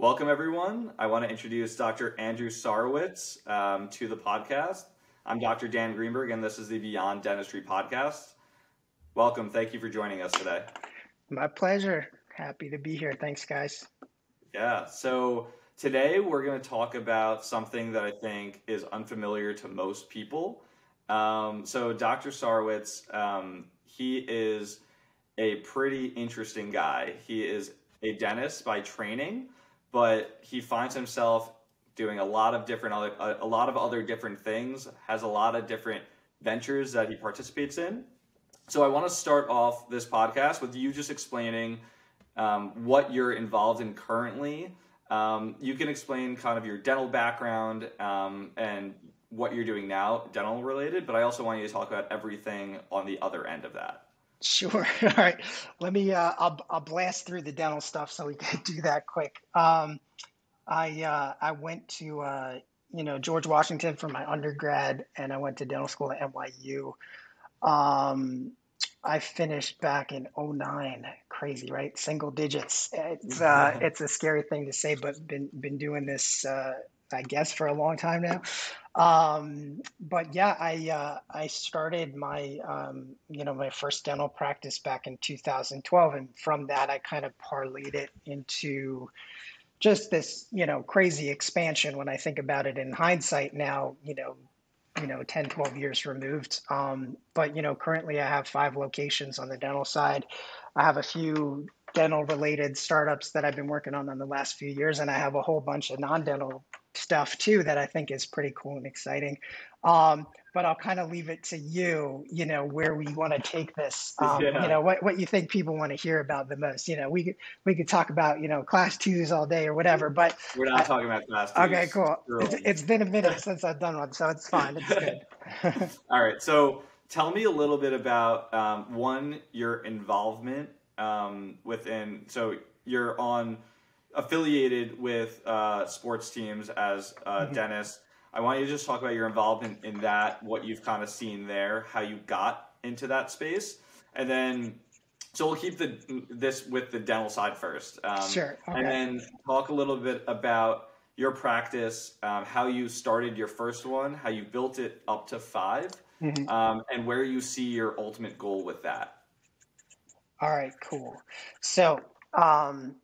Welcome, everyone. I want to introduce Dr. Andrew Sarowitz um, to the podcast. I'm Dr. Dan Greenberg, and this is the Beyond Dentistry podcast. Welcome. Thank you for joining us today. My pleasure. Happy to be here. Thanks, guys. Yeah. So today we're going to talk about something that I think is unfamiliar to most people. Um, so Dr. Sarowitz, um, he is a pretty interesting guy. He is a dentist by training but he finds himself doing a lot of different other a, lot of other different things has a lot of different ventures that he participates in. So i want to start off this podcast with you just explaining um, what you're involved in currently. Um, you can explain kind of your dental background um, and what you're doing now dental related but i also want you to talk about everything on the other end of that Sure. All right. Let me. Uh, I'll I'll blast through the dental stuff so we can do that quick. Um, I uh, I went to uh, you know George Washington for my undergrad, and I went to dental school at NYU. Um, I finished back in 09. Crazy, right? Single digits. It's uh, it's a scary thing to say, but been been doing this uh, I guess for a long time now. Um, but yeah, I uh, I started my um, you know my first dental practice back in 2012, and from that I kind of parlayed it into just this you know crazy expansion. When I think about it in hindsight now, you know you know 10 12 years removed um, but you know currently i have five locations on the dental side i have a few dental related startups that i've been working on in the last few years and i have a whole bunch of non-dental stuff too that I think is pretty cool and exciting. Um, but I'll kind of leave it to you, you know, where we want to take this. Um, yeah. You know, what, what you think people want to hear about the most. You know, we could we could talk about you know class twos all day or whatever, but we're not I, talking about class twos. Okay, cool. It's, it's been a minute since I've done one, so it's fine. It's good. all right, so tell me a little bit about um, one your involvement um, within. So you're on affiliated with uh, sports teams as a mm-hmm. dentist. I want you to just talk about your involvement in that, what you've kind of seen there, how you got into that space, and then so we'll keep the this with the dental side first. Um, sure. Okay. And then talk a little bit about your practice, um, how you started your first one, how you built it up to 5 mm-hmm. um, and where you see your ultimate goal with that. All right, cool. So um,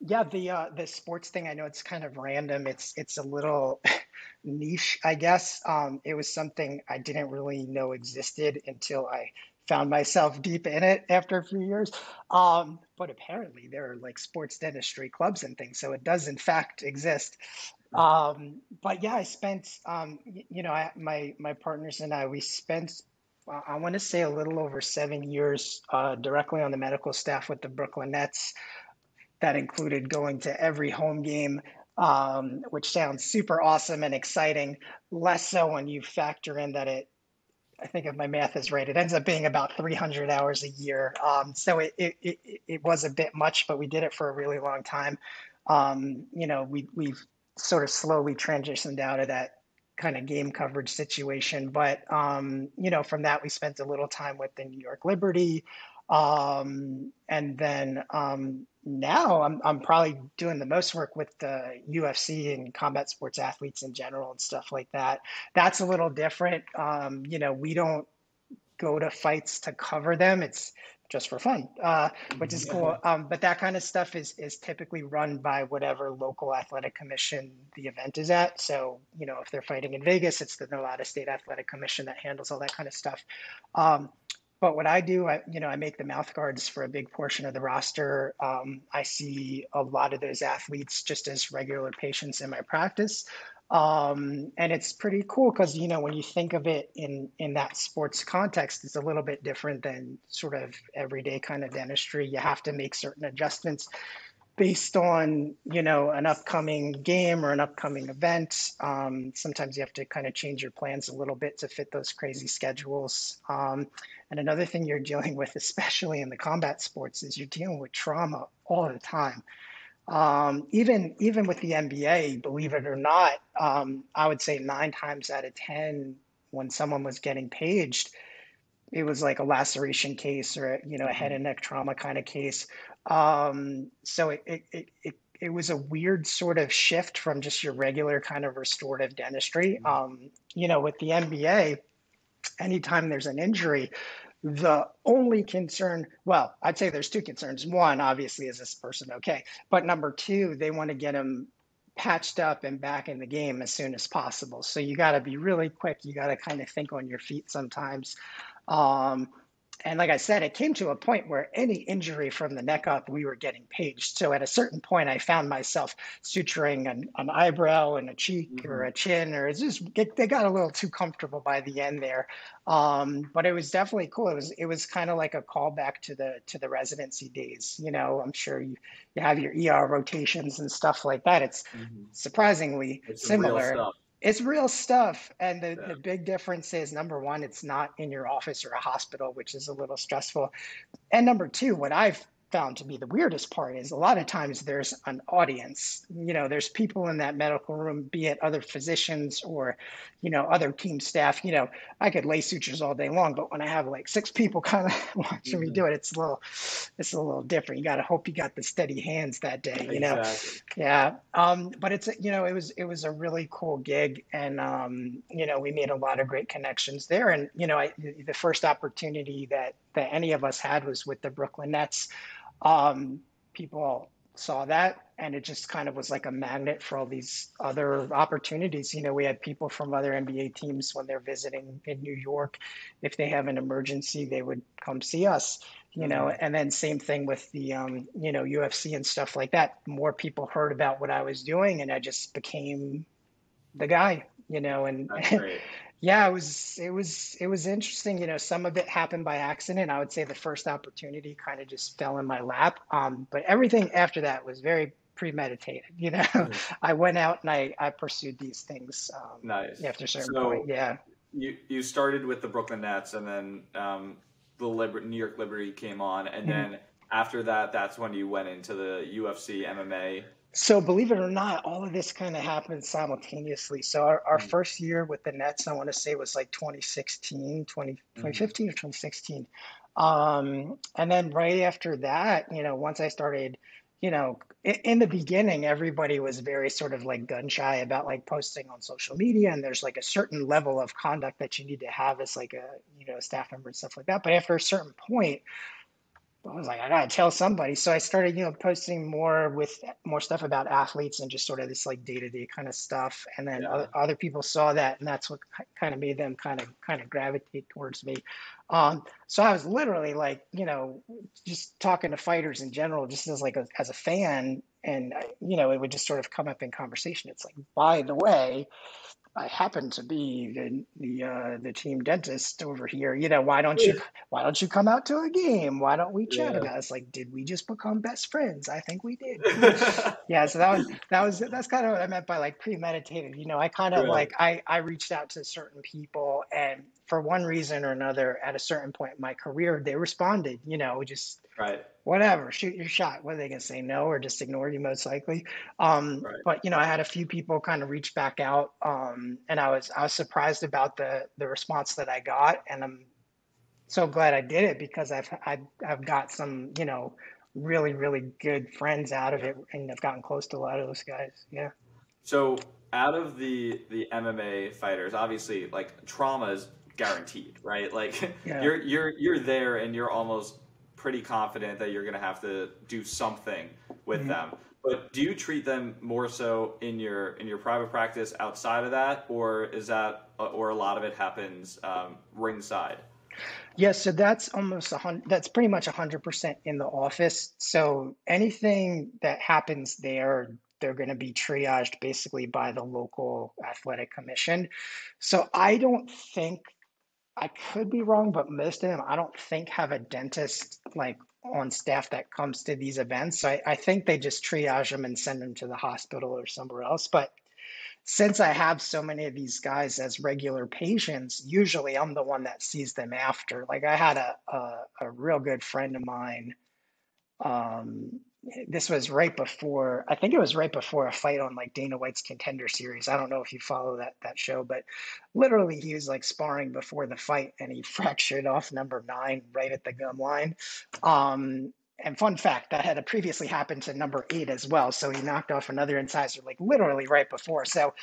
yeah, the uh, the sports thing. I know it's kind of random. It's it's a little niche, I guess. Um, it was something I didn't really know existed until I found myself deep in it after a few years. Um, but apparently, there are like sports dentistry clubs and things, so it does in fact exist. Um, but yeah, I spent, um, you know, I, my my partners and I, we spent I want to say a little over seven years uh, directly on the medical staff with the Brooklyn Nets that included going to every home game, um, which sounds super awesome and exciting. Less so when you factor in that it, I think if my math is right, it ends up being about 300 hours a year. Um, so it, it, it, it, was a bit much, but we did it for a really long time. Um, you know, we, we've sort of slowly transitioned out of that kind of game coverage situation. But, um, you know, from that, we spent a little time with the New York Liberty. Um, and then um, now I'm, I'm probably doing the most work with the UFC and combat sports athletes in general and stuff like that. That's a little different. Um, you know, we don't go to fights to cover them. It's just for fun, uh, which is cool. Um, but that kind of stuff is is typically run by whatever local athletic commission the event is at. So you know, if they're fighting in Vegas, it's the Nevada State Athletic Commission that handles all that kind of stuff. Um, but what I do, I you know, I make the mouth guards for a big portion of the roster. Um, I see a lot of those athletes just as regular patients in my practice, um, and it's pretty cool because you know when you think of it in in that sports context, it's a little bit different than sort of everyday kind of dentistry. You have to make certain adjustments based on you know an upcoming game or an upcoming event um, sometimes you have to kind of change your plans a little bit to fit those crazy schedules. Um, and another thing you're dealing with especially in the combat sports is you're dealing with trauma all the time. Um, even even with the nba believe it or not um, i would say nine times out of ten when someone was getting paged it was like a laceration case or you know a head and neck trauma kind of case um, so it, it, it, it was a weird sort of shift from just your regular kind of restorative dentistry. Mm-hmm. Um, you know, with the NBA, anytime there's an injury, the only concern, well, I'd say there's two concerns. One, obviously, is this person okay? But number two, they want to get him patched up and back in the game as soon as possible. So you got to be really quick. You got to kind of think on your feet sometimes. Um, and like I said, it came to a point where any injury from the neck up, we were getting paged. So at a certain point, I found myself suturing an, an eyebrow and a cheek mm-hmm. or a chin, or it's just it, they got a little too comfortable by the end there. Um, but it was definitely cool. It was it was kind of like a callback to the to the residency days. You know, I'm sure you you have your ER rotations and stuff like that. It's mm-hmm. surprisingly it's similar it's real stuff. And the, yeah. the big difference is number one, it's not in your office or a hospital, which is a little stressful. And number two, what I've found to be the weirdest part is a lot of times there's an audience. You know there's people in that medical room be it other physicians or you know other team staff. You know i could lay sutures all day long but when i have like six people kind of watching mm-hmm. me do it it's a little it's a little different. You got to hope you got the steady hands that day you know? Exactly. yeah um but it's you know it was it was a really cool gig and um you know we made a lot of great connections there. And you know I, the first opportunity that that any of us had was with the brooklyn nets um, people saw that and it just kind of was like a magnet for all these other opportunities. You know, we had people from other NBA teams when they're visiting in New York, if they have an emergency, they would come see us. You know, mm-hmm. and then same thing with the um, you know UFC and stuff like that. More people heard about what I was doing, and I just became the guy. You know, and Yeah, it was it was it was interesting. You know, some of it happened by accident. I would say the first opportunity kind of just fell in my lap. Um, but everything after that was very premeditated. You know, mm-hmm. I went out and I I pursued these things. Um, nice. After a certain so point, yeah. You you started with the Brooklyn Nets, and then um, the Liber- New York Liberty came on, and mm-hmm. then after that, that's when you went into the UFC MMA so believe it or not, all of this kind of happened simultaneously. So our, our mm-hmm. first year with the Nets, I want to say was like 2016, 20, 2015 mm-hmm. or 2016. Um, and then right after that, you know, once I started, you know, in, in, the beginning, everybody was very sort of like gun shy about like posting on social media. And there's like a certain level of conduct that you need to have as like a, you know, staff member and stuff like that. But after a certain point, I was like, I gotta tell somebody. So I started, you know, posting more with more stuff about athletes and just sort of this like day to day kind of stuff. And then yeah. other, other, people saw that, and that's what kind of made them kind of kind of gravitate towards me. Um, so I was literally like, you know, just talking to fighters in general, just as like a, as a fan, and you know, it would just sort of come up in conversation. It's like, by the way, I happen to be the the uh, the team dentist over here. You know, why don't you why don't you come out to a game? Why don't we chat yeah. about it? It's like, did we just become best friends? I think we did. yeah, so that was that was that's kind of what I meant by like premeditated. You know, I kind of like I I reached out to certain people and for one reason or another at a certain point in my career they responded, you know, just right whatever, shoot your shot. What are they going to say? No, or just ignore you most likely. Um, right. But you know, I had a few people kind of reach back out, um, and I was I was surprised about the the response that I got, and I'm so glad I did it because I've I've, I've got some you know really really good friends out of it, and I've gotten close to a lot of those guys. Yeah. So out of the the MMA fighters, obviously, like trauma is guaranteed, right? Like yeah. you're you're you're there, and you're almost pretty confident that you're going to have to do something with mm-hmm. them. But do you treat them more so in your in your private practice outside of that, or is that or a lot of it happens um, ringside? Yes, yeah, so that's almost a hundred. That's pretty much a hundred percent in the office. So anything that happens there, they're going to be triaged basically by the local athletic commission. So I don't think I could be wrong, but most of them I don't think have a dentist like on staff that comes to these events. So I, I think they just triage them and send them to the hospital or somewhere else. But since I have so many of these guys as regular patients, usually I'm the one that sees them after. Like I had a a, a real good friend of mine um, this was right before I think it was right before a fight on like Dana White's contender series. I don't know if you follow that that show, but literally he was like sparring before the fight and he fractured off number nine right at the gum line. Um, and fun fact that had previously happened to number eight as well. So he knocked off another incisor like literally right before. So,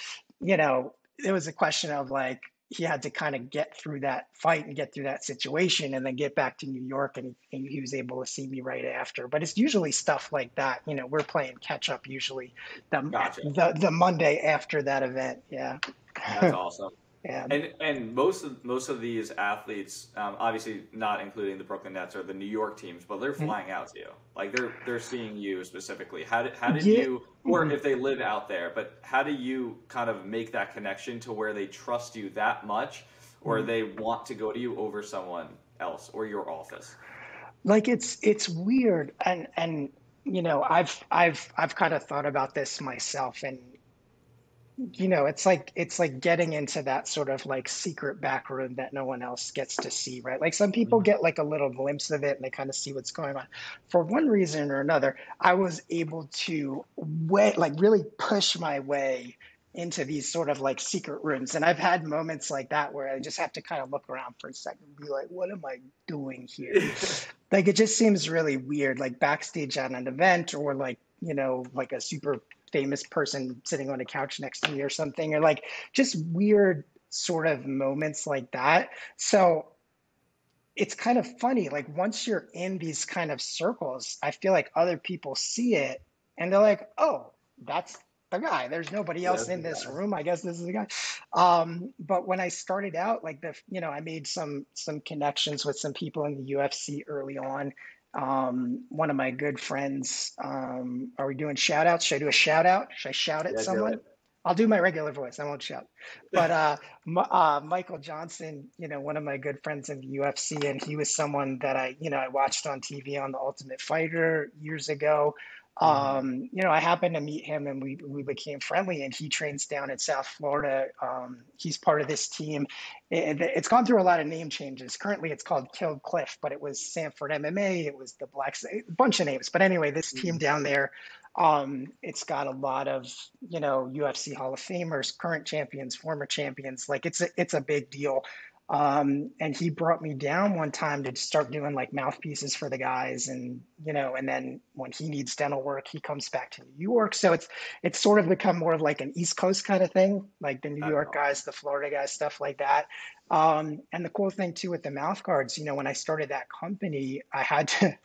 you know, it was a question of like he had to kind of get through that fight and get through that situation and then get back to New York and, and he was able to see me right after. But it's usually stuff like that. You know, we're playing catch up usually the gotcha. the, the Monday after that event. Yeah. That's awesome. Yeah. And and most of most of these athletes, um, obviously not including the Brooklyn Nets or the New York teams, but they're mm-hmm. flying out to you. Like they're they're seeing you specifically. How did how did yeah. you, or mm-hmm. if they live out there, but how do you kind of make that connection to where they trust you that much, or mm-hmm. they want to go to you over someone else or your office? Like it's it's weird, and and you know I've I've I've kind of thought about this myself, and you know it's like it's like getting into that sort of like secret back room that no one else gets to see right? Like some people mm-hmm. get like a little glimpse of it and they kind of see what's going on. For one reason or another i was able to way like really push my way into these sort of like secret rooms. And i've had moments like that where i just have to kind of look around for a second and be like what am i doing here? Like it just seems really weird. Like backstage at an event or like you know like a super famous person sitting on a couch next to me or something, or like just weird sort of moments like that. So it's kind of funny. Like once you're in these kind of circles, I feel like other people see it and they're like, oh, that's the guy. There's nobody else in this room. I guess this is the guy. Um, but when I started out, like the, you know, I made some some connections with some people in the UFC early on, um, one of my good friends. Um, are we doing shout outs? Should I do a shout out? Should I shout at yeah, someone? I'll do my regular voice. I won't shout. But uh, uh, Michael Johnson, you know, one of my good friends in the UFC, and he was someone that I, you know, I watched on TV on The Ultimate Fighter years ago. Mm-hmm. Um, you know, I happened to meet him and we we became friendly. And he trains down in South Florida. Um, he's part of this team. It, it's gone through a lot of name changes. Currently, it's called Kill Cliff, but it was Sanford MMA. It was the Blacks, a bunch of names. But anyway, this team mm-hmm. down there, um, it's got a lot of you know UFC Hall of Famers, current champions, former champions. Like it's a, it's a big deal. Um, and he brought me down one time to start doing like mouthpieces for the guys and you know and then when he needs dental work he comes back to new york. So it's it's sort of become more of like an east coast kind of thing like the new york guys the florida guys stuff like that. Um, and the cool thing too with the mouth guards you know when i started that company i had to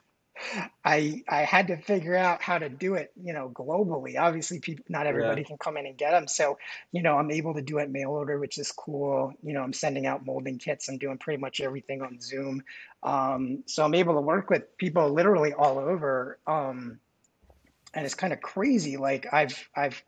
I I had to figure out how to do it, you know, globally. Obviously, people, not everybody yeah. can come in and get them. So, you know, I'm able to do it mail order, which is cool. You know, I'm sending out molding kits. I'm doing pretty much everything on Zoom. Um, so I'm able to work with people literally all over. Um, and it's kind of crazy. Like I've I've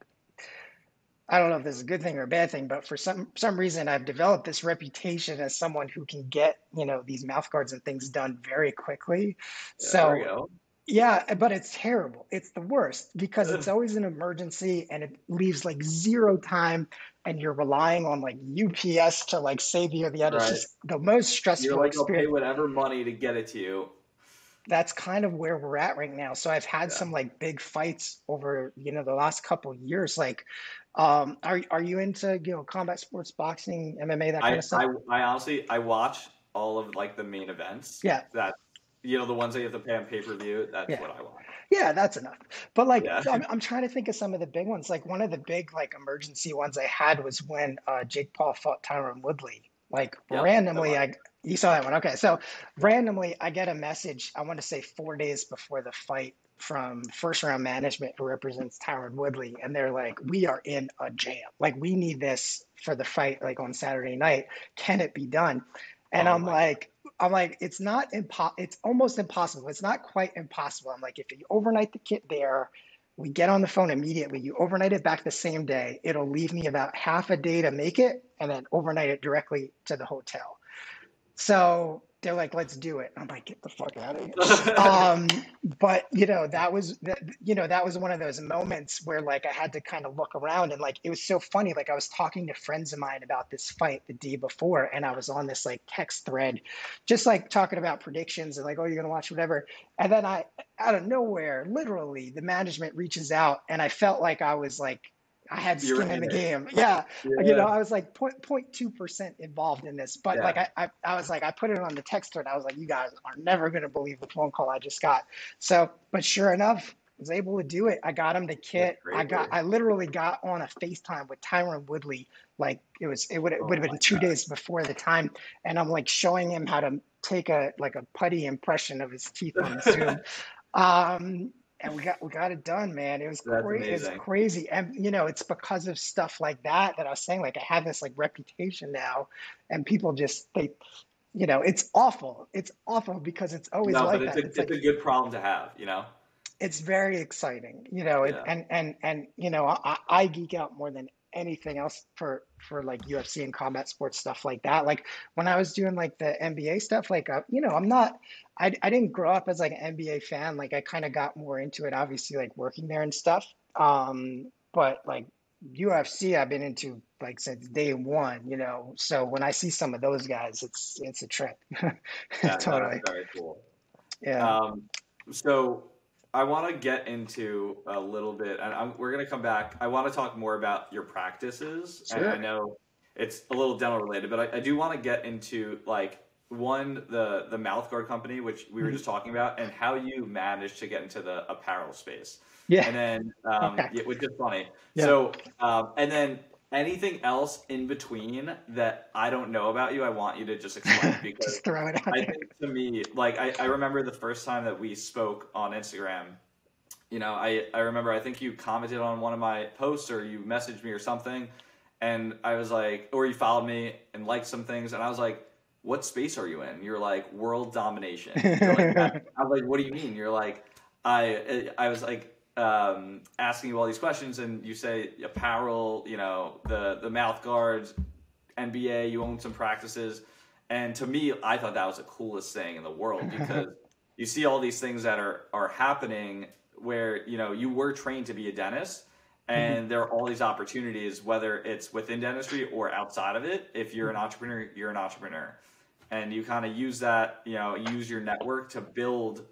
I don't know if this is a good thing or a bad thing, but for some some reason, I've developed this reputation as someone who can get you know these mouth guards and things done very quickly. There so yeah, but it's terrible. It's the worst because it's always an emergency and it leaves like zero time, and you're relying on like UPS to like save you the other. Right. It's just the most stressful. You're like, experience. pay whatever money to get it to you that's kind of where we're at right now. So I've had yeah. some like big fights over, you know, the last couple years. Like, um, are are you into you know combat sports, boxing, MMA, that kind I, of stuff? I, I honestly I watch all of like the main events. Yeah. That you know the ones that you have to pay on pay per view. That's yeah. what I want. Yeah, that's enough. But like, yeah. I'm, I'm trying to think of some of the big ones. Like one of the big like emergency ones I had was when uh, Jake Paul fought Tyron Woodley. Like yep, randomly, I you saw that one. Okay. So randomly, I get a message, I want to say four days before the fight from first round management who represents Tyron Woodley. And they're like, we are in a jam. Like, we need this for the fight, like on Saturday night. Can it be done? And oh I'm like, I'm like, it's not impo- it's almost impossible. It's not quite impossible. I'm like, if you overnight the kit there, we get on the phone immediately. You overnight it back the same day. It'll leave me about half a day to make it and then overnight it directly to the hotel. So they're like, let's do it. I'm like, get the fuck out of here. um, but you know, that was, that, you know, that was one of those moments where like I had to kind of look around and like, it was so funny. Like I was talking to friends of mine about this fight the day before, and I was on this like text thread, just like talking about predictions and like, oh, you're going to watch whatever. And then I, out of nowhere, literally the management reaches out and I felt like I was like, I had skin in in the game. Yeah, you know, I was like point point two percent involved in this, but Yeah. like I, I I was like I put it on the texter and I was like, you guys are never gonna believe the phone call I just got. So, but sure enough, I was able to do it. I got him the kit. I got. I literally got on a FaceTime with Tyron Woodley. Like it was it would it would Oh have my been two God. days before the time, and I'm like showing him how to take a like a putty impression of his teeth on Zoom. Um, and we got we got it done, man. It was crazy. It's crazy, and you know, it's because of stuff like that that I was saying. Like I have this like reputation now, and people just they, you know, it's awful. It's awful because it's always No, but like it's that. a It's it's like a good problem to have, you know? it's very exciting, you know, it, and and and you know, I, I geek out more than anything else for for like UFC and combat sports stuff like that. Like when I was doing like the NBA stuff, like uh, you know, I'm not, I I didn't grow up as like an NBA fan. Like I kind of got more into it, obviously, like working there and stuff. Um, but like UFC, I've been into like since day one, you know. So when I see some of those guys, it's it's a trip. Yeah, Totally, very cool. yeah. Um, so I want to get into a little bit, and I'm, we're going to come back. I want to talk more about your practices, and I know it's a little dental related, but I, I do want to get into like one the the mouth guard company, which we were Mhm. just talking about, and how you managed to get into the apparel space, Yeah. and then um, yeah, which is funny. Yeah. So um, and then anything else in between that I don't know about you, I want you to just explain because Just throw it out I there. think to me, like I, I remember the first time that we spoke on Instagram. You know, I, I remember I think you commented on one of my posts or you messaged me or something, and I was like, or you followed me and liked some things, and I was like, "What space are you in?" You're like, "World domination." You're like, "That-" I was like, "What do you mean?" You're like, I I was like um, asking you all these questions, and you say apparel, you know, the the mouth guards, NBA, you own some practices. And to me, I thought that was the coolest thing in the world because you see all these things that are are happening where you know you were trained to be a dentist, and there are all these opportunities, whether it's within dentistry or outside of it. If you're an entrepreneur, you're an entrepreneur, and you kind of use that, you know, use your network to build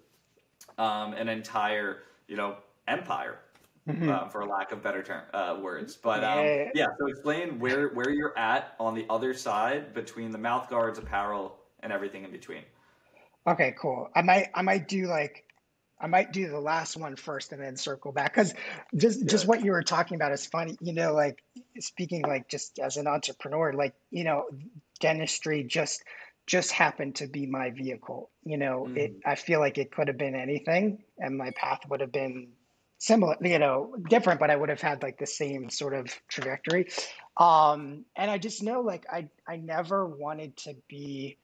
um, an entire, you know, empire Mhm. uh, for lack of better term uh, words. But um, Yeah. yeah, so explain where where you're at on the other side between the mouth guards, apparel, and everything in between. Okay, cool. I might I might do like I might do the last one first and then circle back because just just what you were talking about is funny. You know, like speaking like just as an entrepreneur, like you know, dentistry just just happened to be my vehicle. You know, it Mhm. I feel like it could have been anything, and my path would have been similar. You know, different, but I would have had like the same sort of trajectory. Um, and I just know like I I never wanted to be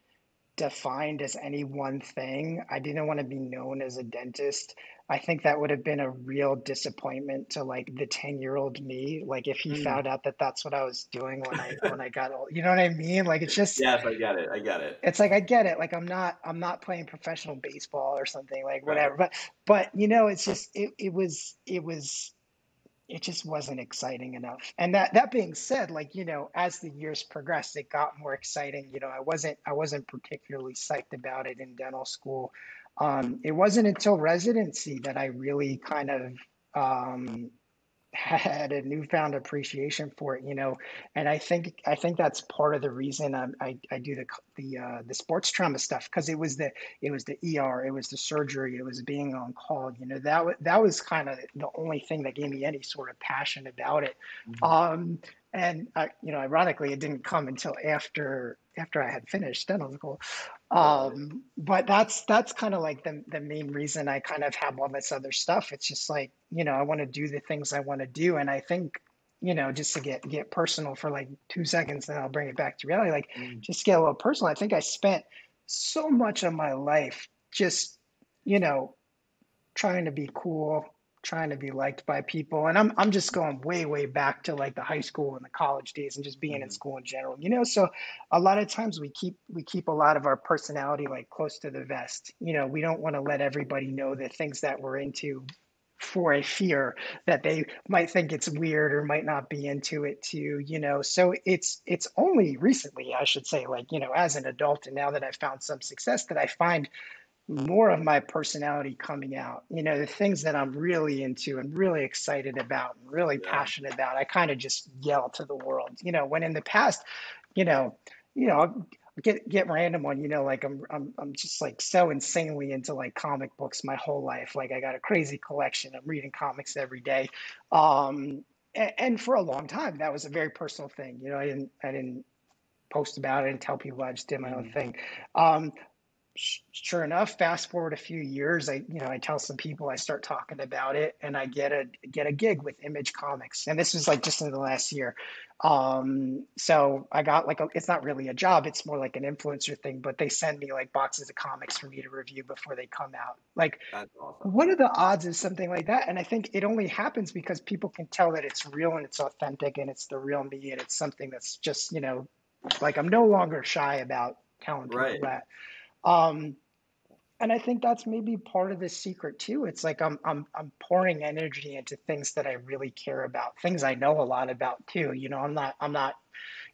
defined as any one thing. I didn't want to be known as a dentist. I think that would have been a real disappointment to like the 10 year old me. Like if he Mm. found out that that's what I was doing when I when I got old, you know what I mean? Like it's just Yes, I get it. I get it. it's like I get it. Like I'm not I'm not playing professional baseball or something like Right. whatever. But but you know, it's just it it was it was it just wasn't exciting enough. And that that being said, like, you know, as the years progressed, it got more exciting. You know, I wasn't I wasn't particularly psyched about it in dental school. Um, it wasn't until residency that I really kind of um, had a newfound appreciation for it, you know, and I think I think that's part of the reason I I, I do the the uh, the sports trauma stuff because it was the it was the ER, it was the surgery, it was being on call, you know, that was that was kind of the only thing that gave me any sort of passion about it. Mhm. Um, and I, you know, ironically, it didn't come until after after I had finished dental school. Um, but that's that's kind of like the the main reason I kind of have all this other stuff. It's just like, you know, I want to do the things I want to do. And I think, you know, just to get get personal for like two seconds, then I'll bring it back to reality. Like Mm. just get a little personal. I think I spent so much of my life just, you know, trying to be cool, trying to be liked by people. And I'm I'm just going way, way back to like the high school and the college days and just being in Mhm. school in general. You know, so a lot of times we keep we keep a lot of our personality like close to the vest. You know, we don't want to let everybody know the things that we're into for a fear that they might think it's weird or might not be into it too, you know. So it's it's only recently, I should say, like, you know, as an adult and now that I've found some success that I find more of my personality coming out. You know, the things that I'm really into and really excited about and really Yeah. passionate about, I kind of just yell to the world. You know, when in the past, you know, you know, I'll get get random one, you know, like I'm I'm I'm just like so insanely into like comic books my whole life. Like I got a crazy collection. I'm reading comics every day. Um and, and for a long time that was a very personal thing. You know, I didn't I didn't post about it and tell people I just did my own Mhm. thing. Um, sure enough, fast forward a few years, I you know I tell some people I start talking about it, and I get a get a gig with Image Comics, and this was like just in the last year. Um, so I got like a, it's not really a job; it's more like an influencer thing. But they send me like boxes of comics for me to review before they come out. Like, awesome. what are the odds of something like that? And I think it only happens because people can tell that it's real and it's authentic and it's the real me and it's something that's just you know like I'm no longer shy about telling people Right. that. Um, and I think that's maybe part of the secret too. It's like I'm I'm I'm pouring energy into things that I really care about, things I know a lot about too. You know, I'm not I'm not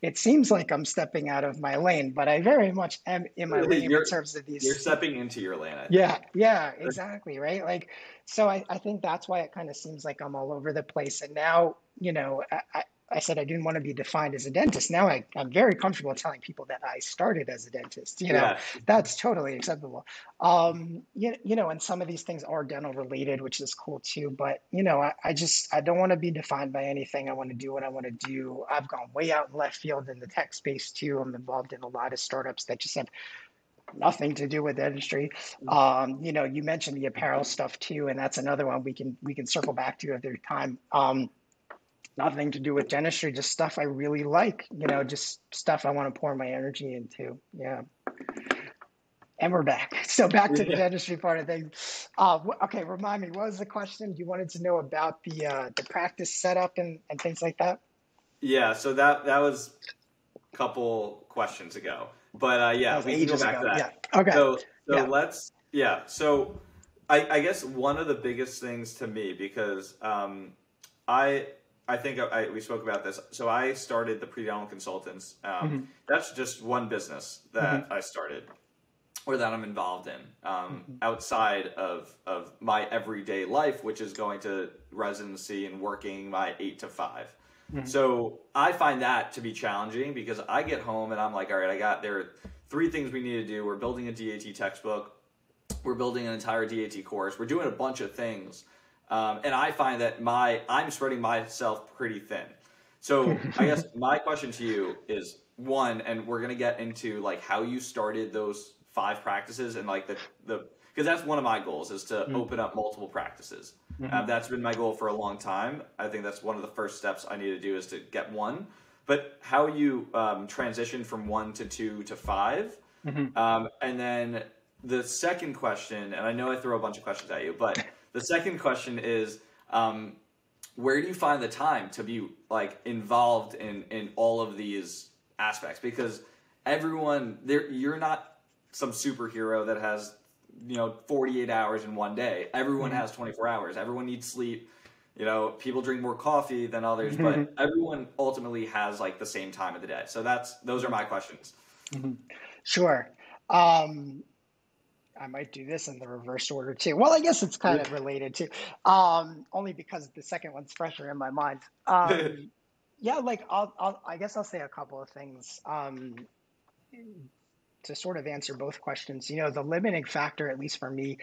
it seems like I'm stepping out of my lane, but I very much am in my lane in terms of these. you're stepping into your lane, yeah, yeah, exactly, right? Like, so I, I think that's why it kind of seems like I'm all over the place. And now, you know, I, I, said I didn't want to be defined as a dentist. Now I, I'm very comfortable telling people that I started as a dentist. You know, Yeah. that's totally acceptable. Um, you, you know, and some of these things are dental related, which is cool too. But, you know, I, I just, I don't want to be defined by anything. I want to do what I want to do. I've gone way out in left field in the tech space too. I'm involved in a lot of startups that just have nothing to do with dentistry. Um, you know, you mentioned the apparel stuff too, and that's another one we can we can circle back to if there's time. Um, nothing to do with dentistry, just stuff I really like. You know, just stuff I want to pour my energy into. Yeah. And we're back. So back to the Yeah. dentistry part of things. Uh, okay, remind me, what was the question? You wanted to know about the uh, the practice setup and, and things like that? Yeah, so that that was a couple questions ago. But uh, yeah, we can go back ago. to Yeah. that. Okay. So so Yeah. let's yeah. So I, I guess one of the biggest things to me because um, I I think I, we spoke about this. So I started the pre-dental consultants. Um, Mhm. That's just one business that I started or that I'm involved in um, Mhm. outside of of my everyday life, which is going to residency and working my eight to 5 Mhm. So I find that to be challenging because I get home and I'm like, all right, I got there are three things we need to do. We're building a DAT textbook, we're building an entire DAT course, we're doing a bunch of things, um, and I find that my I'm spreading myself pretty thin. So I guess my question to you is one, and we're gonna get into like how you started those five practices and like the the because that's one of my goals is to Mm. open up multiple practices. Mhm. Um, that's been my goal for a long time. I think that's one of the first steps I need to do is to get one. But how you um, transition from one to two to five, Mhm. um, and then the second question, and I know I throw a bunch of questions at you, but the second question is, um, where do you find the time to be like involved in in all of these aspects? Because everyone, there, you're not some superhero that has you know 48 hours in one day. Everyone Mhm. has 24 hours. Everyone needs sleep. You know, people drink more coffee than others, but Mhm. everyone ultimately has like the same time of the day. So that's those are my questions. Mhm. Sure. Um, I might do this in the reverse order too. Well, I guess it's kind of related too, um, only because the second one's fresher in my mind. Um, yeah, like I'll, I'll, I guess I'll say a couple of things um, to sort of answer both questions. You know, the limiting factor, at least for me,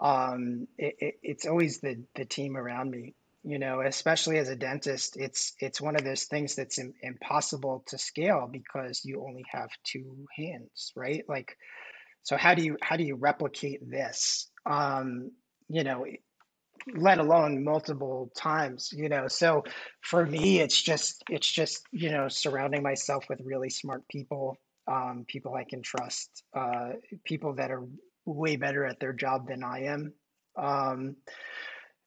um, it, it, it's always the the team around me. You know, especially as a dentist, it's it's one of those things that's im- impossible to scale because you only have two hands, right? Like so how do you how do you replicate this? Um, you know, let alone multiple times, you know. So for me, it's just it's just, you know, surrounding myself with really smart people, um, people I can trust, uh, people that are way better at their job than I am. Um,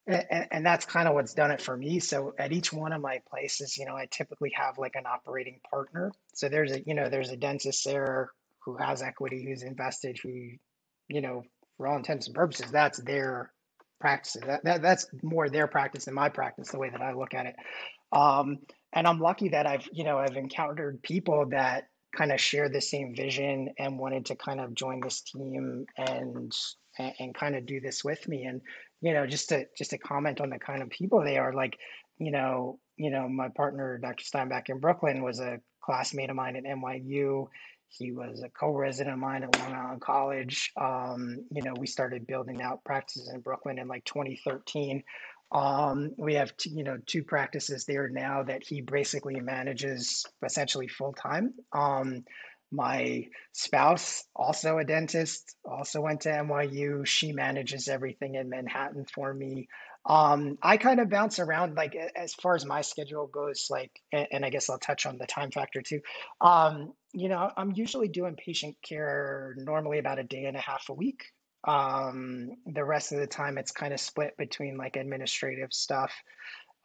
and, and that's kind of what's done it for me. So at each one of my places, you know, I typically have like an operating partner. So there's a, you know, there's a dentist there who has equity, who's invested, who, you know, for all intents and purposes, that's their practice. That, that that's more their practice than my practice, the way that I look at it. Um, and I'm lucky that I've, you know, I've encountered people that kind of share the same vision and wanted to kind of join this team and and, and kind of do this with me. And you know, just to just to comment on the kind of people they are, like you know, you know, my partner, Dr. Steinbach in Brooklyn, was a classmate of mine at NYU. He was a co-resident of mine at Long Island College. Um, you know, we started building out practices in Brooklyn in like 2013. Um, we have t- you know two practices there now that he basically manages essentially full time. Um, my spouse, also a dentist, also went to NYU. She manages everything in Manhattan for me. Um, I kind of bounce around like as far as my schedule goes, like, and, and I guess I'll touch on the time factor too. Um, you know, I'm usually doing patient care normally about a day and a half a week. Um, the rest of the time, it's kind of split between like administrative stuff,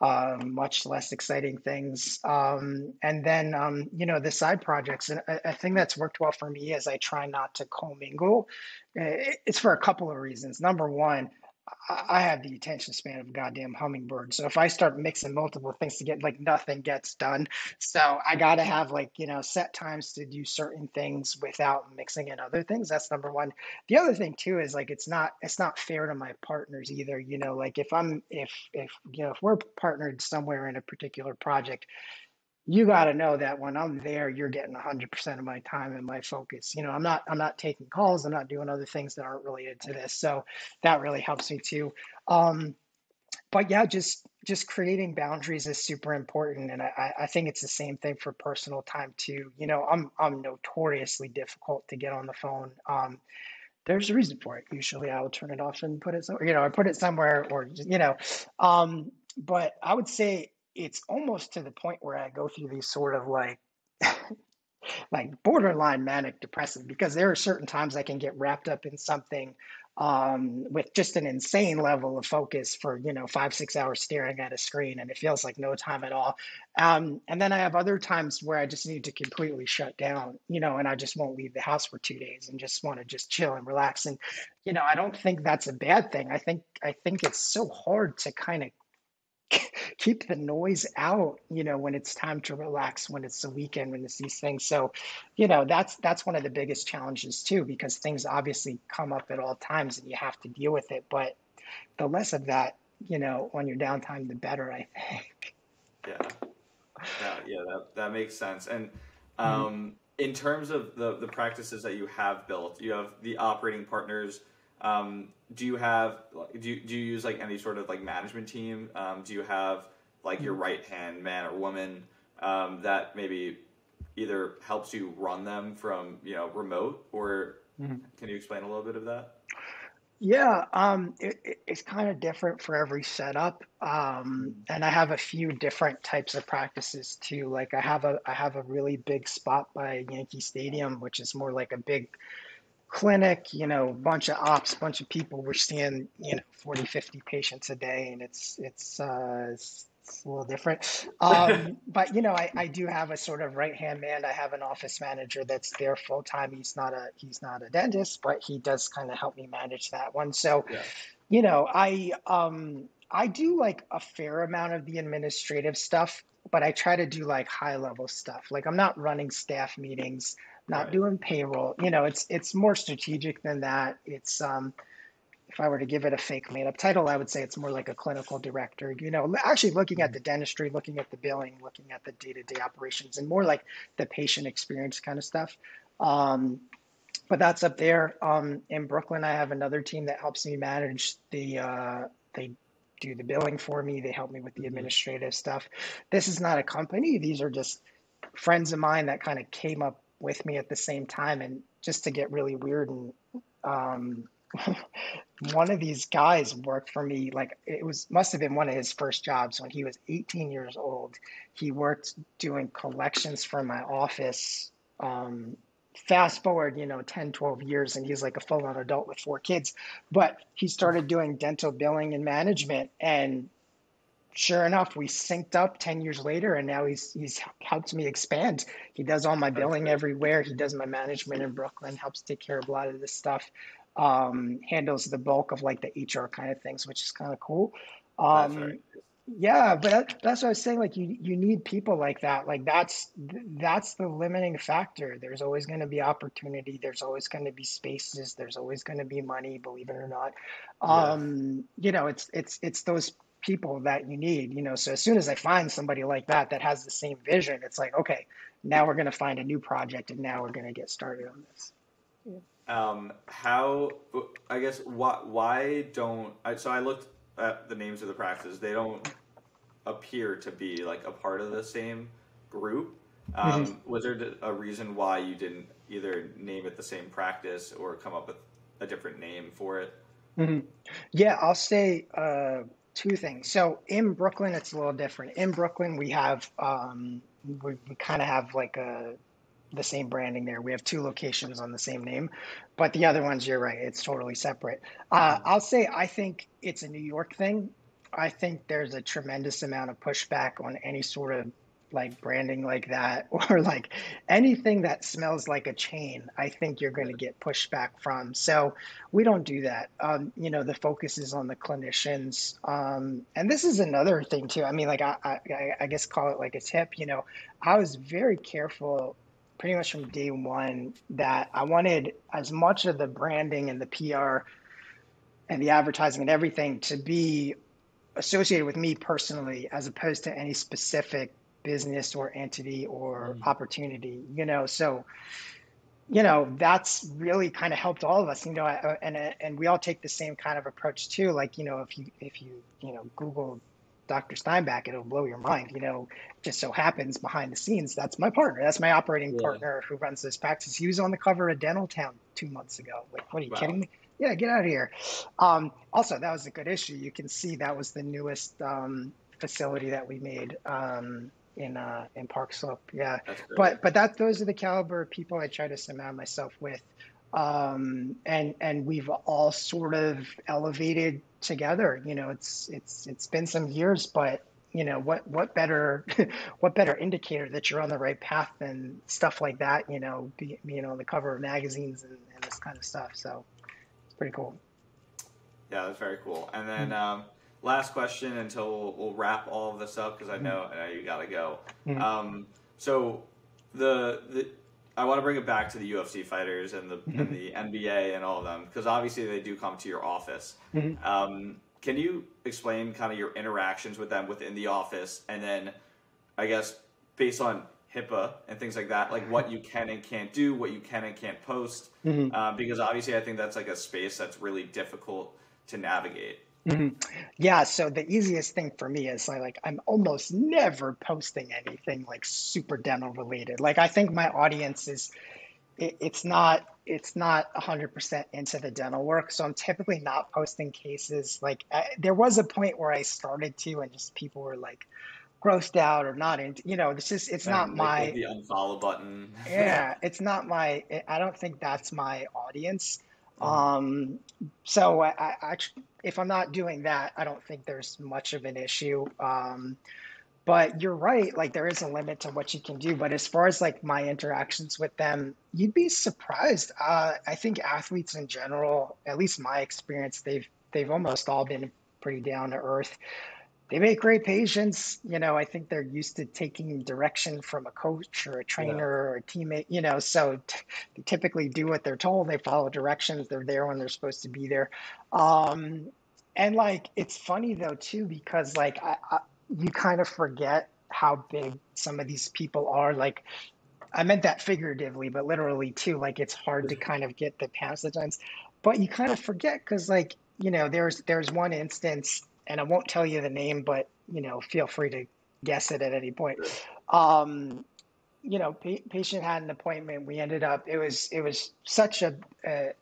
um, much less exciting things. Um, and then, um, you know, the side projects. And a, a thing that's worked well for me is I try not to commingle. It's for a couple of reasons. Number one, I have the attention span of a goddamn hummingbird. So if I start mixing multiple things to get like nothing gets done. So I got to have like, you know, set times to do certain things without mixing in other things. That's number one. The other thing too is like it's not it's not fair to my partners either, you know, like if I'm if if you know, if we're partnered somewhere in a particular project, you got to know that when I'm there, you're getting 100% of my time and my focus. You know, I'm not I'm not taking calls. I'm not doing other things that aren't related to this. So that really helps me too. Um, but yeah, just just creating boundaries is super important, and I, I think it's the same thing for personal time too. You know, I'm I'm notoriously difficult to get on the phone. Um, there's a reason for it. Usually, I will turn it off and put it somewhere. You know, I put it somewhere, or you know. Um, but I would say it's almost to the point where I go through these sort of like like borderline manic depressive because there are certain times I can get wrapped up in something um, with just an insane level of focus for you know five six hours staring at a screen and it feels like no time at all. Um, and then i have other times where i just need to completely shut down you know and i just won't leave the house for two days and just want to just chill and relax. And you know i don't think that's a bad thing. I think i think it's so hard to kind of keep the noise out you know when it's time to relax when it's the weekend when it's these things so you know that's that's one of the biggest challenges too because things obviously come up at all times and you have to deal with it but the less of that you know on your downtime the better i think yeah yeah yeah that, that makes sense and mm-hmm. um, mm-hmm. in terms of the the practices that you have built you have the operating partners um, do you have do you, do you use like any sort of like management team? Um, do you have like your right hand man or woman um, that maybe either helps you run them from you know remote or mm-hmm. can you explain a little bit of that? Yeah, um, it, it's kind of different for every setup, um, and I have a few different types of practices too. Like I have a I have a really big spot by Yankee Stadium, which is more like a big clinic, you know, bunch of ops, bunch of people. We're seeing, you know, 40, 50 patients a day, and it's it's uh, it's, it's a little different. Um, but you know, I, I do have a sort of right hand man. I have an office manager that's there full time. He's not a he's not a dentist, but he does kind of help me manage that one. So, yeah. you know, I um I do like a fair amount of the administrative stuff, but I try to do like high level stuff. Like I'm not running staff meetings not right. doing payroll. You know, it's it's more strategic than that. It's um, if I were to give it a fake made up title, I would say it's more like a clinical director. You know, actually looking at mm-hmm. the dentistry, looking at the billing, looking at the day to day operations, and more like the patient experience kind of stuff. Um, but that's up there. Um, in Brooklyn, I have another team that helps me manage the. Uh, they do the billing for me. They help me with the mm-hmm. administrative stuff. This is not a company. These are just friends of mine that kind of came up with me at the same time and just to get really weird and um, one of these guys worked for me like it was must have been one of his first jobs when he was 18 years old. He worked doing collections for my office um, fast forward you know 10 12 years and he's like a full-on adult with four kids. But he started doing dental billing and management and sure enough, we synced up 10 years later and now he's he's helped me expand. He does all my billing everywhere. He does my management in Brooklyn, helps take care of a lot of this stuff. Um, handles the bulk of like the HR kind of things, which is kind of cool. Um, Yeah, but that, that's what I was saying. Like you, you need people like that. Like that's that's the limiting factor. There's always going to be opportunity. There's always going to be spaces. There's always going to be money. Believe it or not, Yeah. um, you know, it's it's it's those people that you need. You know, so as soon as I find somebody like that that has the same vision, it's like okay, now we're going to find a new project, and now we're going to get started on this. Yeah. Um, how, I guess, why, why don't, I, so I looked at the names of the practices. They don't appear to be like a part of the same group. Um, was there a reason why you didn't either name it the same practice or come up with a different name for it? Mhm. Yeah, I'll say uh, two things. So in Brooklyn, it's a little different. In Brooklyn, we have um, we, we kind of have like a the same branding there. We have two locations on the same name, but the other ones, you're right, it's totally separate. Uh, I'll say I think it's a New York thing. I think there's a tremendous amount of pushback on any sort of like branding like that or like anything that smells like a chain. I think you're going to get pushback from. So we don't do that. Um, you know, the focus is on the clinicians. Um, and this is another thing too. I mean, like I, I, I guess call it like a tip. You know, I was very careful pretty much from day one that I wanted as much of the branding and the PR and the advertising and everything to be associated with me personally as opposed to any specific business or entity or Mm. opportunity you know? So you know that's really kind of helped all of us you know and and we all take the same kind of approach too. Like you know if you if you you know google dr steinbach it'll blow your mind you know? Just so happens behind the scenes that's my partner that's my operating Yeah. partner who runs this practice. He was on the cover of Dentaltown two months ago. Like what are you kidding me? Yeah get out of here. Um, also that was a good issue. You can see that was the newest um, facility that we made um, in uh, in park slope yeah but but that those are the caliber of people I try to surround myself with, um, and and we've all sort of elevated together. You know, it's it's it's been some years, but you know what what better what better indicator that you're on the right path than stuff like that. You know, be, being on the cover of magazines and, and this kind of stuff. So it's pretty cool. Yeah, that's very cool. And then um, last question until we'll, we'll wrap all of this up because I know, I know you got to go. Mhm. Um, so the the I want to bring it back to the UFC fighters and the and Mhm. the NBA and all of them because obviously they do come to your office. Mhm. Um, can you explain kind of your interactions with them within the office, and then I guess based on HIPAA and things like that, like what you can and can't do, what you can and can't post, Mhm. uh, because obviously I think that's like a space that's really difficult to navigate. Mhm. Yeah, so the easiest thing for me is I like I'm almost never posting anything like super dental related. Like I think my audience is it, it's not it's not 100% into the dental work, so I'm typically not posting cases. Like I, there was a point where I started to, and just people were like grossed out or not into. You know, this is it's not And like my the unfollow button. yeah, it's not my. I don't think that's my audience. Um, so I, I, I, if I'm not doing that, I don't think there's much of an issue. Um, but you're right, like there is a limit to what you can do. But as far as like my interactions with them, you'd be surprised. Uh, I think athletes in general, at least my experience, they've they've almost all been pretty down to earth they make great patients. You know, I think they're used to taking direction from a coach or a Yeah. trainer or a teammate, you know, so t- they typically do what they're told. They follow directions. They're there when they're supposed to be there. Um, and like, it's funny though, too, because like I, I, you kind of forget how big some of these people are. Like, I meant that figuratively, but literally too. Like, it's hard to kind of get the passages, but you kind of forget because, like, you know, there's there's one instance and I won't tell you the name, but you know, feel free to guess it at any point. Um, you know, pa- patient had an appointment. We ended up. It was it was such a uh,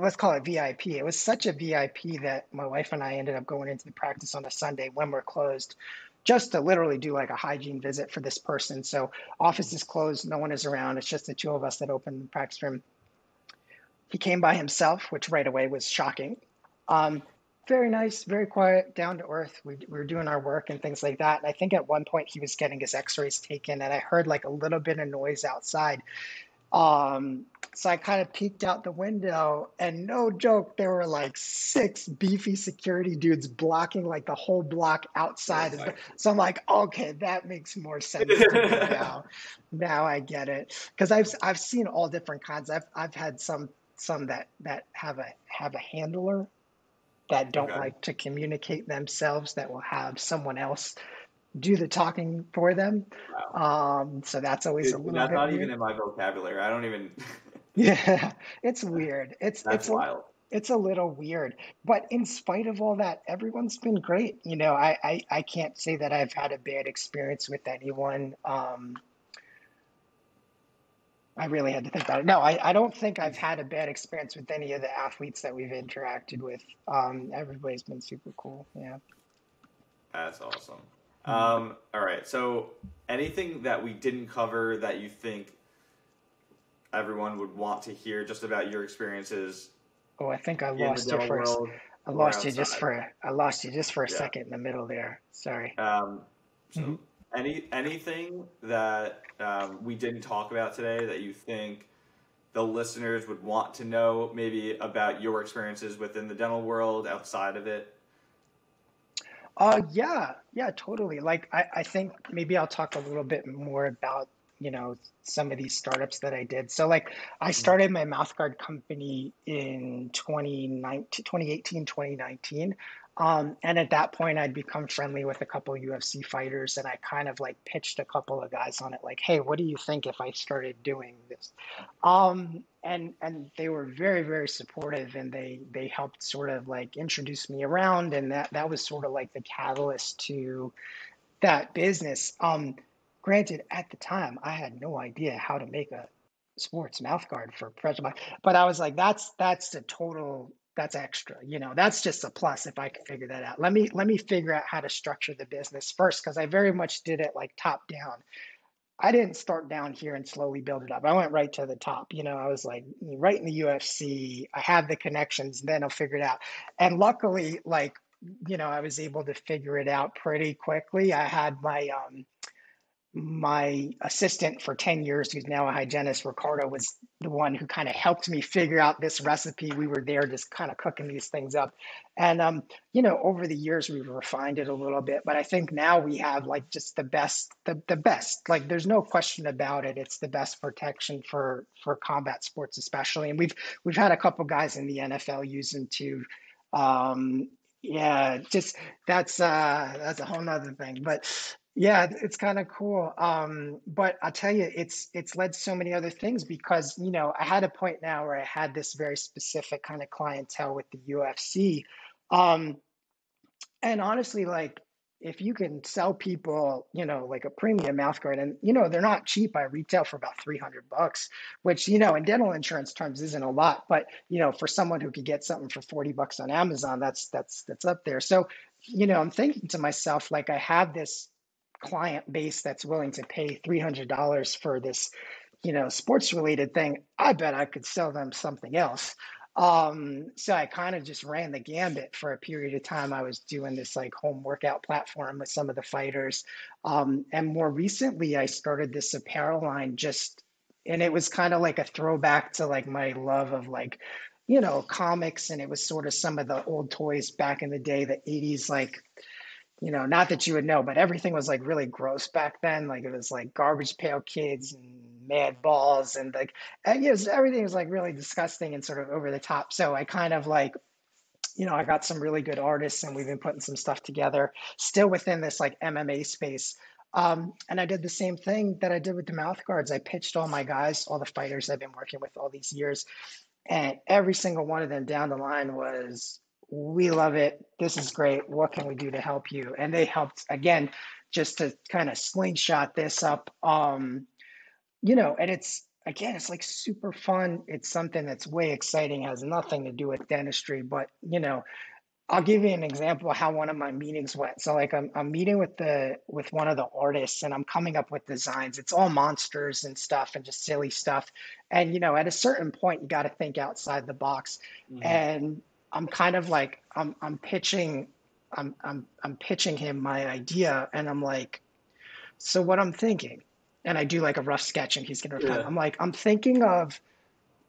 let's call it VIP. It was such a VIP that my wife and I ended up going into the practice on a Sunday when we're closed, just to literally do like a hygiene visit for this person. So office is closed, no one is around. It's just the two of us that opened the practice room. He came by himself, which right away was shocking. Um, very nice, very quiet, down to earth. We, we were doing our work and things like that. And I think at one point he was getting his x rays taken, and I heard like a little bit of noise outside. Um, so I kind of peeked out the window, and no joke, there were like six beefy security dudes blocking like the whole block outside. Oh so I'm like, okay, that makes more sense to me now. now I get it because I've I've seen all different kinds. I've I've had some some that that have a have a handler that don't Okay. like to communicate themselves that will have someone else do the talking for them. Wow. Um, so that's always a little not weird. even in my vocabulary. I don't even. Yeah, it's weird. It's That's it's a wild. it's a little weird. But in spite of all that, everyone's been great. You know, I I, I can't say that I've had a bad experience with anyone. Um, I really had to think about it. No, I, I don't think I've had a bad experience with any of the athletes that we've interacted with. Um, everybody's been super cool. Yeah. That's awesome. Um, all right. So, anything that we didn't cover that you think everyone would want to hear just about your experiences Oh, I think I lost you first. world I lost you just for I lost you just for a Yeah. second in the middle there. Sorry. Um, so, any anything that um, we didn't talk about today that you think the listeners would want to know, maybe about your experiences within the dental world, outside of it? Uh, yeah, yeah, totally. Like, I, I think maybe I'll talk a little bit more about, you know, some of these startups that I did. So, like, I Mhm. started my mouthguard company in 2019, 2018, 2019. Um, and at that point, I'd become friendly with a couple UFC fighters, and I kind of like pitched a couple of guys on it, like, "Hey, what do you think if I started doing this?" Um, and and they were very, very supportive, and they they helped sort of like introduce me around, and that that was sort of like the catalyst to that business. Um, granted, at the time, I had no idea how to make a sports mouth guard for professional, but I was like, that's that's a total that's extra, you know, that's just a plus if I can figure that out. Let me let me figure out how to structure the business first because I very much did it like top down. I didn't start down here and slowly build it up. I went right to the top. You know, I was like right in the UFC. I have the connections, then I'll figure it out. And luckily, like, you know, I was able to figure it out pretty quickly. I had my um my assistant for 10 years, who's now a hygienist, Ricardo, was the one who kind of helped me figure out this recipe. We were there just kind of cooking these things up. And, um, you know, over the years, we've refined it a little bit, but I think now we have like just the best, the, the best, like there's no question about it. It's the best protection for, for combat sports, especially. And we've, we've had a couple guys in the NFL use them too. Um, yeah, just that's, uh, that's a whole nother thing, but yeah, it's kind of cool. Um, but I'll tell you, it's it's led to so many other things because, you know, I had a point now where I had this very specific kind of clientele with the UFC. Um, and honestly, like if you can sell people, you know, like a premium mouth guard, and you know, they're not cheap. I retail for about 300 bucks, which, you know, in dental insurance terms isn't a lot, but you know, for someone who could get something for 40 bucks on Amazon, that's that's that's up there. So, you know, I'm thinking to myself, like I have this client base that's willing to pay $300 for this, you know, sports related thing, I bet I could sell them something else. Um, so I kind of just ran the gambit for a period of time. I was doing this like home workout platform with some of the fighters. Um, and more recently, I started this apparel line just, and it was kind of like a throwback to like my love of like, you know, comics. And it was sort of some of the old toys back in the day, the 80s, like, you know, not that you would know, but everything was like really gross back then. Like it was like garbage pail kids and Madballs and like and, yes, everything was like really disgusting and sort of over the top. So I kind of like, you know, I got some really good artists and we've been putting some stuff together, still within this like MMA space. Um, and I did the same thing that I did with the mouth guards. I pitched all my guys, all the fighters I've been working with all these years, and every single one of them down the line was we love it. This is great. What can we do to help you? And they helped again, just to kind of slingshot this up. Um, you know, and it's again, it's like super fun. It's something that's way exciting, has nothing to do with dentistry, but you know, I'll give you an example of how one of my meetings went. So like I'm I'm meeting with the with one of the artists and I'm coming up with designs. It's all monsters and stuff and just silly stuff. And you know, at a certain point you got to think outside the box. hmm And I'm kind of like I'm I'm pitching I'm I'm I'm pitching him my idea and I'm like, so what I'm thinking. and I do like a rough sketch, and he's gonna. Yeah. I'm like, I'm thinking of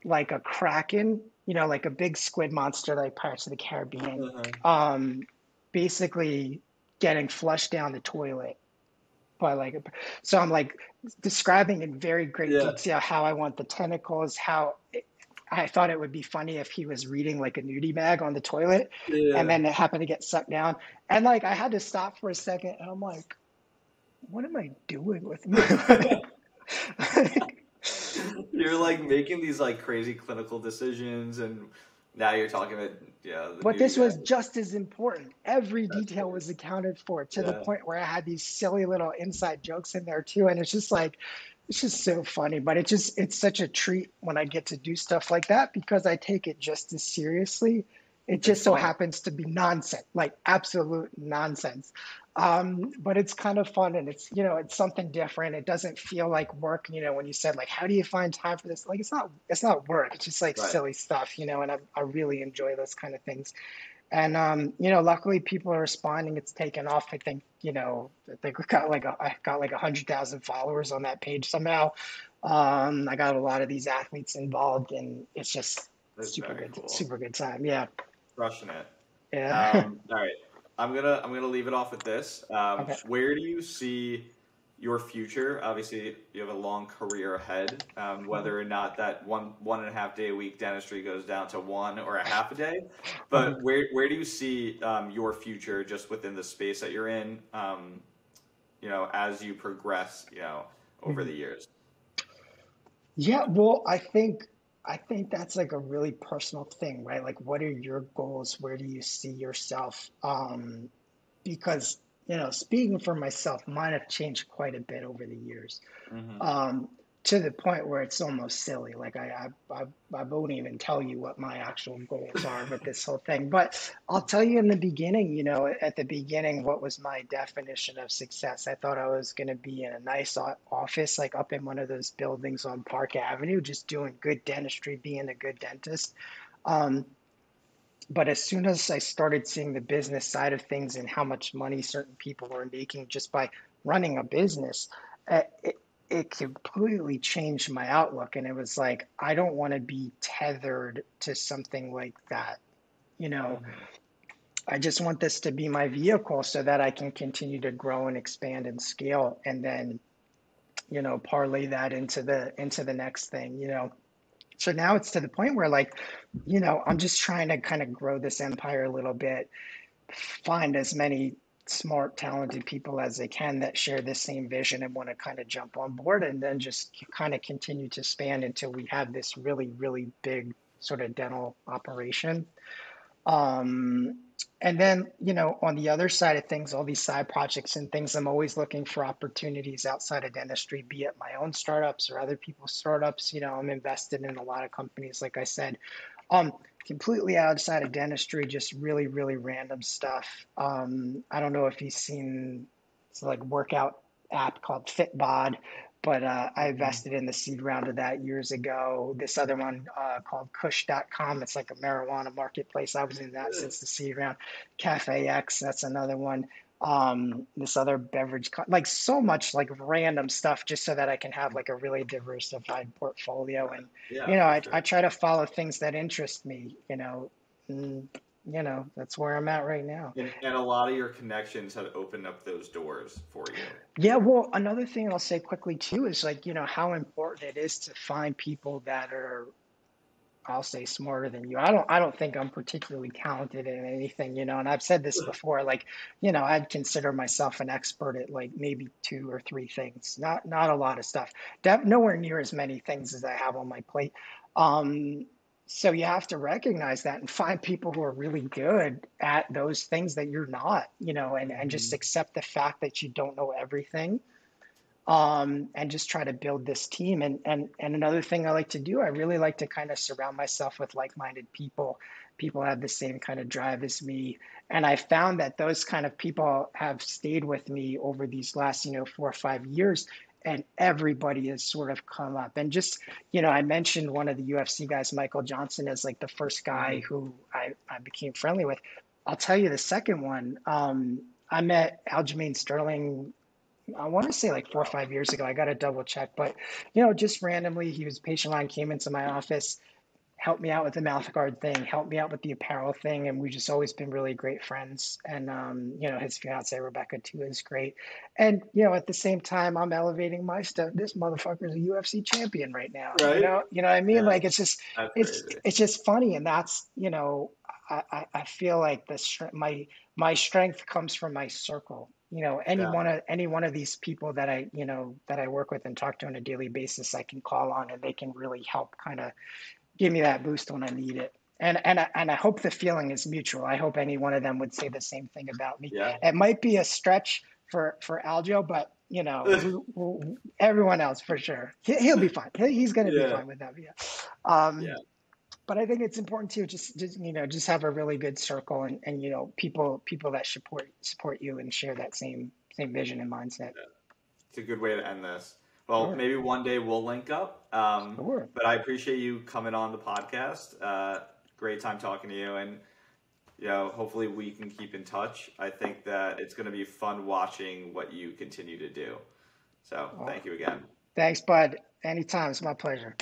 like a kraken, you know, like a big squid monster, like Pirates of the Caribbean, Uh-huh. um, basically getting flushed down the toilet by like a, so I'm like describing in very great Yeah. detail how I want the tentacles, how I thought it would be funny if he was reading like a nudie mag on the toilet Yeah. and then it happened to get sucked down. And like I had to stop for a second and I'm like, what am I doing with my? You're like making these like crazy clinical decisions, and now you're talking about yeah. But this was just as important. Every That's detail was accounted for to the point where I had these silly little inside jokes in there too. And it's just like, it's just so funny. But it just, it's such a treat when I get to do stuff like that because I take it just as seriously. It just so happens to be nonsense, like absolute nonsense. Um, but it's kind of fun and it's, you know, it's something different. It doesn't feel like work, you know, when you said like, how do you find time for this? Like, it's not, it's not work. It's just like Right. silly stuff, you know, and I, I really enjoy those kind of things. And um, you know, luckily people are responding. It's taken off. I think, you know, I think we got like a, I got like a hundred thousand followers on that page somehow. Um, I got a lot of these athletes involved, and it's just That's super good, cool. super good time. Yeah, Crushing it. yeah. Um, all right, I'm gonna I'm gonna leave it off with this. Um, Okay. Where do you see your future? Obviously, you have a long career ahead. Um, whether or not that one one and a half day a week dentistry goes down to one or a half a day, but where where do you see um, your future just within the space that you're in? Um, you know, as you progress, you know, over the years. Yeah, well, I think I think that's like a really personal thing, right? Like, what are your goals? Where do you see yourself? Um, because, you know, speaking for myself, mine have changed quite a bit over the years. hmm um, to the point where it's almost silly. Like I, I, I, I won't even tell you what my actual goals are with this whole thing. But I'll tell you in the beginning. You know, at the beginning, what was my definition of success? I thought I was going to be in a nice office, like up in one of those buildings on Park Avenue, just doing good dentistry, being a good dentist. Um, but as soon as I started seeing the business side of things and how much money certain people were making just by running a business, uh, it, it completely changed my outlook. And it was like, I don't want to be tethered to something like that. You know, I just want this to be my vehicle so that I can continue to grow and expand and scale and then, you know, parlay that into the into the next thing, you know. So now it's to the point where like, you know, I'm just trying to kind of grow this empire a little bit, find as many smart, talented people as they can that share the same vision and want to kind of jump on board and then just kind of continue to expand until we have this really, really big sort of dental operation. Um, and then, you know, on the other side of things, all these side projects and things, I'm always looking for opportunities outside of dentistry, be it my own startups or other people's startups. You know, I'm invested in a lot of companies, like I said. Um, completely outside of dentistry, just really, really random stuff. Um, I don't know if you've seen it's like workout app called Fitbod, but uh, I invested in the seed round of that years ago. This other one uh, called Kush.com, it's like a marijuana marketplace. I was in that since the seed round. Cafe X, that's another one. Um, this other beverage, co- like so much like random stuff, just so that I can have like a really diversified portfolio and Yeah, you know, I, sure. I try to follow things that interest me, you know, and, you know, that's where I'm at right now. And, and a lot of your connections have opened up those doors for you. Yeah, well, another thing I'll say quickly too is like, you know, how important it is to find people that are, I'll say smarter than you. I don't I don't think I'm particularly talented in anything, you know, and I've said this before, like, you know, I'd consider myself an expert at like maybe two or three things, not not a lot of stuff. Nowhere near as many things as I have on my plate. Um, so you have to recognize that and find people who are really good at those things that you're not, you know, and, and just Mhm. accept the fact that you don't know everything um, and just try to build this team. And, and, and another thing I like to do, I really like to kind of surround myself with like-minded people. People have the same kind of drive as me. And I found that those kind of people have stayed with me over these last, you know, four or five years. And everybody has sort of come up. And just, you know, I mentioned one of the UFC guys, Michael Johnson, as like the first guy who I, I became friendly with. I'll tell you the second one. Um, I met Aljamain Sterling I want to say like four or five years ago. I got to double check, but you know, just randomly, he was patient line came into my office helped me out with the mouth guard thing, helped me out with the apparel thing, and we've just always been really great friends. And um, you know, his fiance Rebecca too is great. And you know, at the same time, I'm elevating my stuff. This motherfucker is a UFC champion right now. Right. You know, you know what I mean? Yeah. Like it's just that's it's crazy. it's just funny, and that's you know, I I, I feel like the my my strength comes from my circle you know any yeah. one of any one of these people that i you know that i work with and talk to on a daily basis i can call on and they can really help kind of give me that boost when I need it. And and I, and I hope the feeling is mutual. I hope any one of them would say the same thing about me. Yeah. It might be a stretch for for Aljo, but you know, everyone else for sure. He, will be fine. he's going to yeah. be fine with that. Yeah. Um, yeah. But I think it's important to just, just you know just have a really good circle and, and you know people people that support support you and share that same same vision and mindset. Yeah. It's a good way to end this. Well, sure. maybe one day we'll link up. Um, sure. But I appreciate you coming on the podcast. Uh, great time talking to you, and you know, hopefully we can keep in touch. I think that it's going to be fun watching what you continue to do. So, thank you again. Thanks, Bud. Anytime. It's my pleasure.